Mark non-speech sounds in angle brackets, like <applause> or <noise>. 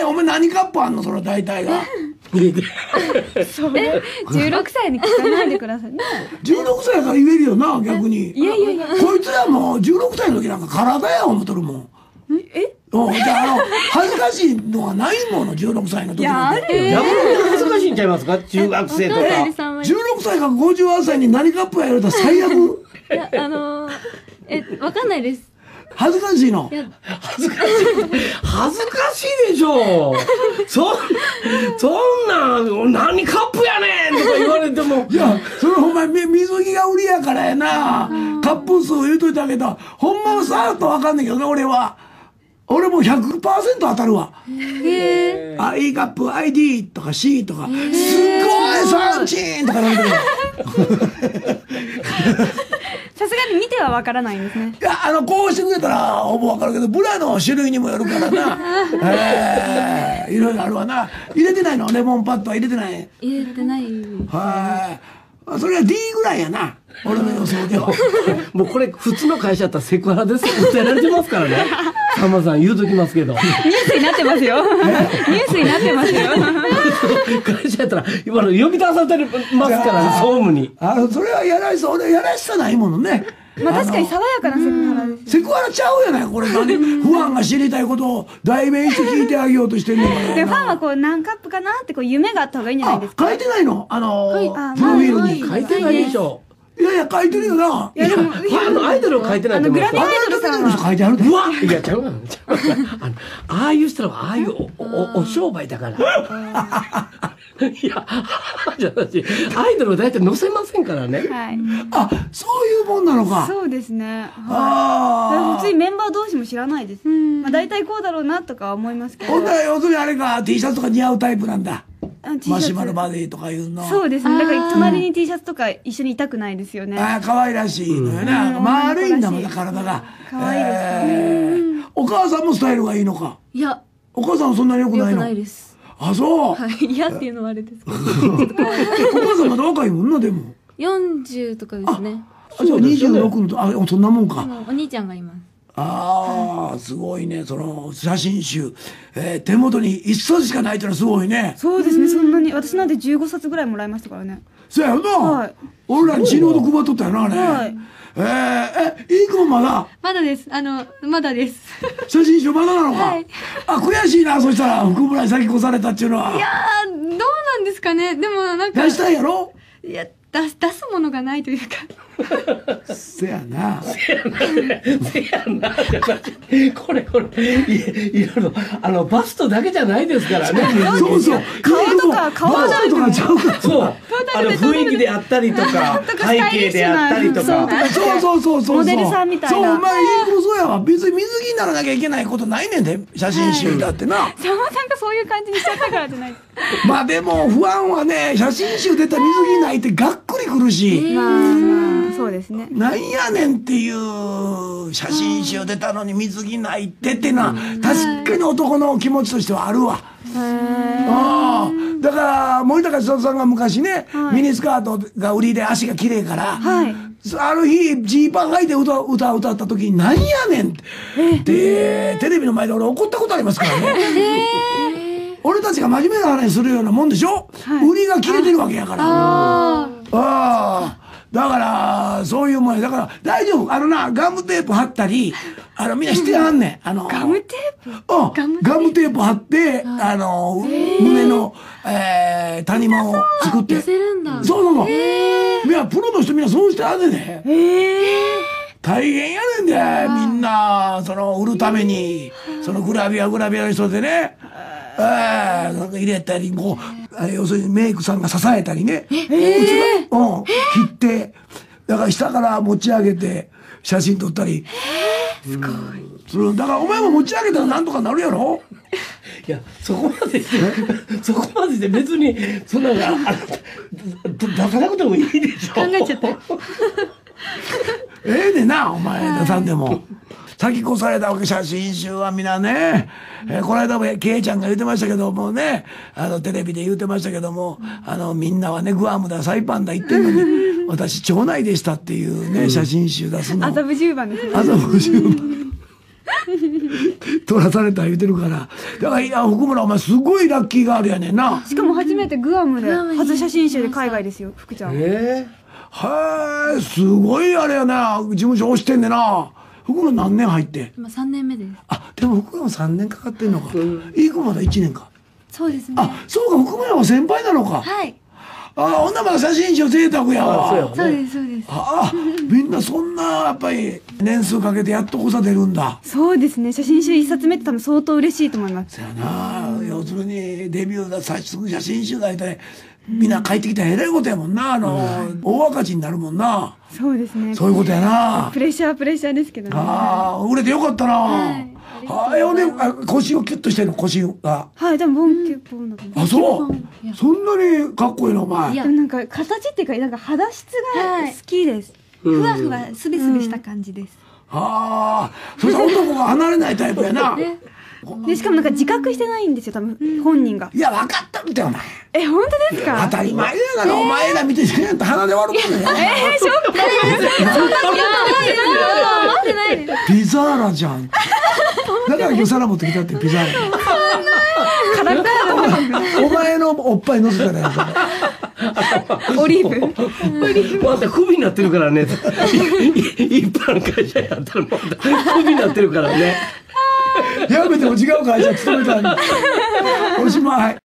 えお前何カップあんの？その大体が。<laughs> <laughs> そう16歳に聞かないでくださいね。16歳から言えるよな逆に。いやいやいや。こいつらもう16歳の時なんか体や思っとるもん。えうんじゃああの恥ずかしいのはないもの16歳の時いやなんて。ある逆に恥ずかしいんちゃいますか？中学生とか。若林さんは。16歳から58歳に何カップやられたら最悪。いやあのー、えわかんないです恥ずかしいの。恥ずかしい。恥ずかしいでしょ。そそんな何カップやねんとか言われても。いやそれお前み水着が売りやからやな。カップ数言うといてあげた。ほんまはさーっとわかんないけどね俺は。俺も100%当たるわ。へえあ E カップ ID とか C とか。すっごいサンチンとかなんだけどさすがに見てはわからないんですね。いやあのこうしてくれたらほぼわかるけどブラの種類にもよるからな。<laughs> ええいろいろあるわな。入れてないの？レモンパッドは入れてない？入れてない。はい。それは D ぐらいやな。俺の予想では。<laughs> もうこれ普通の会社だったらセクハラです訴えられてますからね。さんまさん言うときますけど。ニュースになってますよ。ニュースになってますよ。会社やったら今の呼び出されてますからね総務に。あそれはやらしさ俺やらしさないものねまあ確かに爽やかなセクハラですセクハラちゃうやないこれ。何？<laughs> 不安が知りたいことを代弁して聞いてあげようとしてんのかでファンはこう何カップかなってこう夢があった方がいいんじゃないあですか。書いてないの？あの書い。あプロフィールに。まあ書いてないでしょ。いやいや書いてるよな。いやでもファンのアイドルを書いてないあのグラビアアイドルさん書いてあるで。うわいやちゃうがな。ちゃうがな。あのああいう人らはああいうおおお商売だから <laughs> いやじゃなしアイドルを大体載せませんからね。はい。あそういうもんなのか。そうですね。はい。あ普通にメンバー同士も知らないです。まあ大体こうだろうなとかは思いますけど。ほんなら要するにあれか T シャツとか似合うタイプなんだ。あ T シャツ。マシュマロバディとかいうの。そうですね。だから隣に T シャツとか一緒にいたくないですよね。ああ可愛らしいのよな、丸いんだもんな体が。可愛いですえー。お母さんもスタイルがいいのか。いや。お母さんはそんなに良くないの？ないですあそう、はい。嫌っていうのはあれですけど。お母さんまだ若いもんなでも。40とかですね。あじゃあ26のとあそんなもんか、もうお兄ちゃんがいます。ああすごいね。その写真集、えー手元に一冊しかないってのはすごいね。そうですね。そんなに私なんて15冊ぐらいもらいましたからね。そうやよな、はい。俺らに死ぬほど配っとったよなあれ、はいえー、えいい子もまだ？まだです。あのまだです。<laughs> 写真集まだなのか、はい。あ悔しいなそしたら。福村に先越されたっていうのは。いやーどうなんですかね。でもなんか。出したいやろ？いや出す出すものがないというかせやな。せやな。これこれいいろいろあのバストだけじゃないですからね。そうそう。顔とか顔とかちゃうからそう。あの雰囲気であったりとか背景であったりとかそう。そう。そう。そう。モデルさんみたいなそう。お前いい子そう。やわ別に水着にならなきゃいけないことないねんで写真集だってな、さんまさんがそう。いう。感じにしちゃったからじゃないまあでも不安はね写真集出た水着ないってがっくりくるし、まあですね。なんやねんっていう写真集出たのに水着ないってってのは確かに男の気持ちとしてはあるわ。ああ。だから森高千里さんが昔ね、ミニスカートが売りで足が綺麗から、はい。ある日ジーパン履いて歌歌歌った時に「なんやねん」って。でテレビの前で俺怒ったことありますからね。<laughs> 俺たちが真面目な話するようなもんでしょ、売りが切れてるわけやから。ああ。だから、そういうもんや。だから、大丈夫。あのな、ガムテープ貼ったり、あの、みんなしてはんねん。あの、ガムテープ？うん。ガムテープ？貼って、あの、胸の、えー、谷間を作って。寄せるんだ。そうそうそう。いや、プロの人みんなそうしてはんねんね。大変やねんで、みんな、その、売るために、そのグラビアグラビアの人でね、えー、なんか入れたり、こう、えー要するにメイクさんが支えたりね、うつがうん、切って、だから下から持ち上げて、写真撮ったり。すごい。する。だからお前も持ち上げたらなんとかなるやろ？いやそこまでしてそこまでして別にそんなの出さなくてもいいでしょ考えちゃったええねんな、お前出さんでも。先越されたわけ、写真集は皆ね。えーこの間も、ケイちゃんが言ってましたけどもね、あの、テレビで言ってましたけども、あの、みんなはね、グアムだ、サイパンだ言ってんのに、<laughs> 私、町内でしたっていうね、写真集出すの。麻布十番ですね麻布十番。<laughs> 取らされた言うてるから。だから、いや、福村お前すごいラッキーガールやねんな。しかも初めてグアムで初写真集で海外ですよ福ちゃんえはい、すごいあれやな。事務所押してんねんな。福村何年入って。今3年目ですあ、でも福村3年かかってんのか。いい子まだ1年か。そうですねあ、そうか、福村は先輩なのか。はいあ、ほんならまだ写真集贅沢やわ。あそうですそうですああ、みんなそんな、やっぱり、年数かけてやっとこさ出るんだ。そうですね写真集一冊目って多分相当嬉しいと思いますそやな、要するに、デビューだ、最初写真集大体、みんな帰ってきたらえらいことやもんな。あの、大赤字になるもんな。そうですね。そういうことやな。プ。レッシャープレッシャーですけどね。ああ、売れてよかったな。はい。はい、ほんで、あ腰をキュッとしてるの、腰が。はいでもボンキュッボンあ、そう？そんなにかっこいいの、お前。いや。なんか形っていうかなんか肌質がはい好きです、ふわふわすべすべした感じです。ああ、そしたら男が離れないタイプやな。でしかもなんか自覚してないんですよ多分本人がいや、分かったみたい、お前。え本当ですか？当たり前やから、お前ら見てへんと鼻で割ることね。えー、ショック待ってないですピザーラじゃん。だから今日皿持ってきたってピザーラ。お前のおっぱい乗せたらやラオリーブまたクビになってるからね。い一般の会社やったらまたクビになってるからね。やめても違う会社勤めたのに。おしまい。